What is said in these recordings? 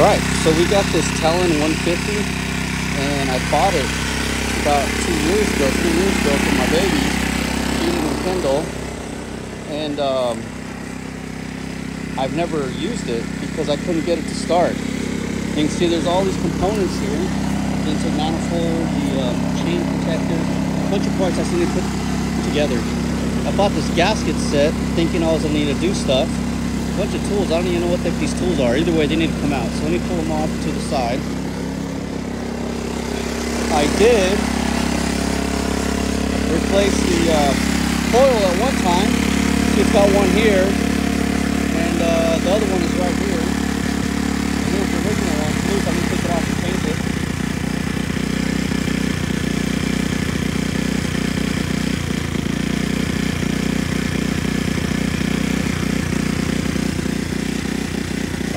Right, so we got this Talon 150 and I bought it about two years ago, three years ago for my baby, Keaton and Kendall. And um, I've never used it because I couldn't get it to start. You can see there's all these components here. The intake manifold, the um, chain protector, a bunch of parts I still need to put together. I bought this gasket set thinking I was gonna need to do stuff bunch of tools. I don't even know what the, these tools are. Either way, they need to come out. So let me pull them off to the side. I did replace the uh, coil at one time. Just got one here, and uh, the other one is right here. And here's the original one. Loose. I'm gonna take it off and paint it.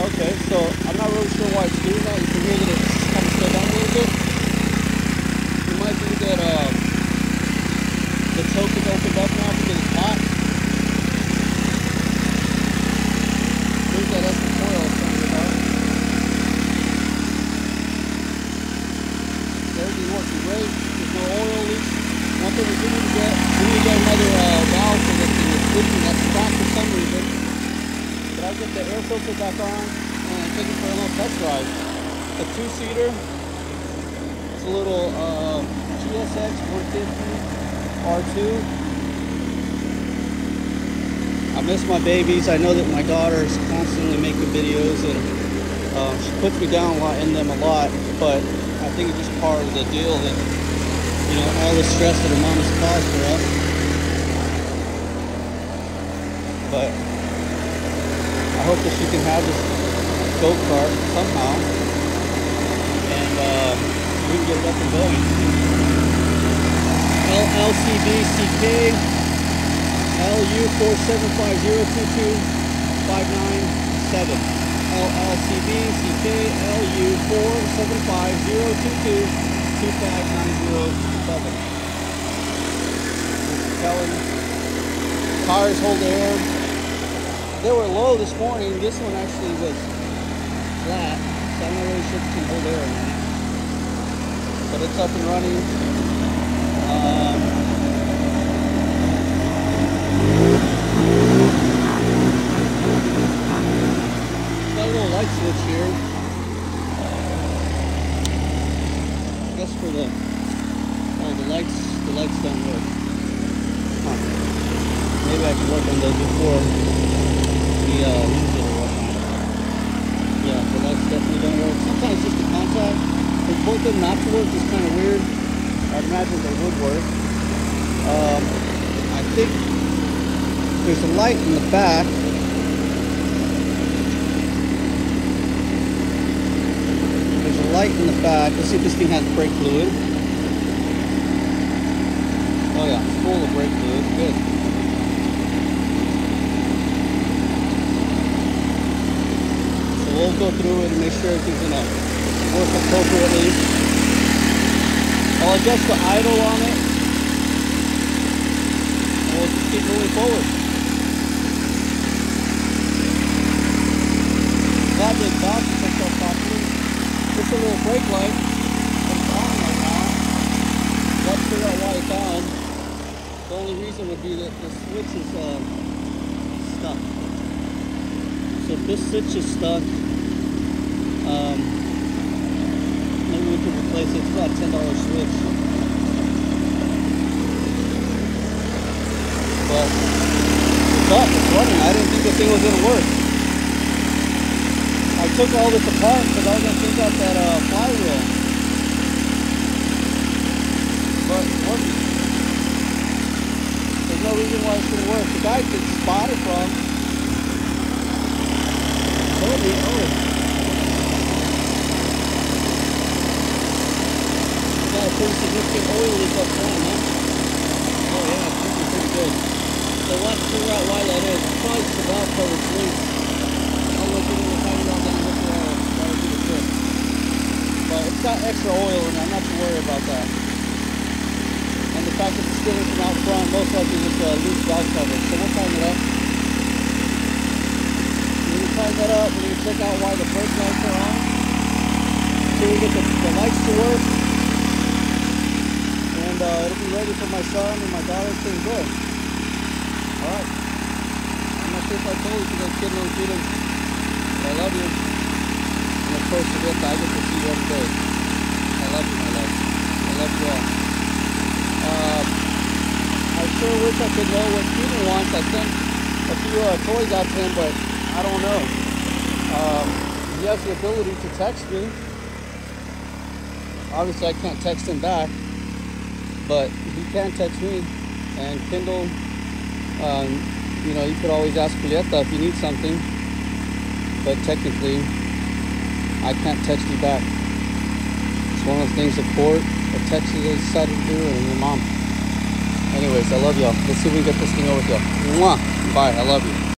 Okay, so I'm not really sure why it's doing that. You can hear that it's kind of slowed down a little bit. It might be that uh, the choke is opened up now because it's hot. There's that extra coil I was telling you about. Everything great. There's no oil leaks. One thing we do need to get, we need to get another uh, valve for this thing. It's leaking. That's cracked for some reason. But I'll get the air filter back on and take it for a little test drive. A two-seater. It's a little uh, GSX 150 R2. I miss my babies. I know that my daughter is constantly making videos and uh, she puts me down a lot in them a lot, but I think it's just part of the deal that, you know, all the stress that her mom has caused for us. But I hope that she can have this go-kart somehow and uh, we can get it up and going. LLCBCK LU475022597 LLCBCK LU47502225907 Telling tires hold air they were low this morning. This one actually was flat, so I'm not really sure if it can hold air or not. But it's up and running. Um, got a little light switch here. I guess for the oh the lights the lights don't work. Huh. Maybe I can work on those before the uh. Yeah, the lights definitely don't work. Sometimes just the contact. For both of them not to work is kind of weird. I'd imagine they would work. Um, I think there's a light in the back. There's a light in the back. Let's see if this thing has brake fluid. Oh yeah, it's full of brake fluid. Good. So we'll go through it and make sure everything's gonna work appropriately. I'll adjust the idle on it. And we'll just keep moving forward. Glad the exhaust is hooked up properly. Just a little brake light. It's on right now. Let's figure out why it's on. The only reason would be that the switch is uh, stuck. So if this switch is stuck, um, maybe we could replace it. It's about a ten dollar switch. But it's up, it's running. I didn't think the thing was gonna work. I took all this apart because I was gonna take out that uh, flywheel. But it's working. There's no reason why it shouldn't work. The guy could spot it from told me, oh, got a pretty significant oil leak up front, huh? Oh yeah, pretty, pretty good. So we'll to figure out why that is. Probably just the valve cover's leak. I'll look into it, tighten it all down, look at it, that'll do the trick. But it's got extra oil in it, I'm not too worried about that. And the fact that the skillet from out front, most likely just a loose valve cover. So we'll tighten it up. When we tighten that up, we're going to check out why the brake lights are on. So we get the, the lights to work. And uh, it'll be ready for my son and my daughter to enjoy. I'm not sure if I told you guys, kid on Cuban. I love you. And of course, Julieta, I get to see you every day. I love you, my love. I love you all. Um, I sure wish I could know what Cuban wants. I sent a few uh, toys out to him, but I don't know. Um, he has the ability to text me. Obviously, I can't text him back, but he can text me. And Kindle, um, you know, you could always ask Julieta if you need something, but technically, I can't text you back. It's one of those things the court or Texas decided to do, and your mom. Anyways, I love y'all. Let's see if we can get this thing over with y'all. Mwah. Bye. I love you.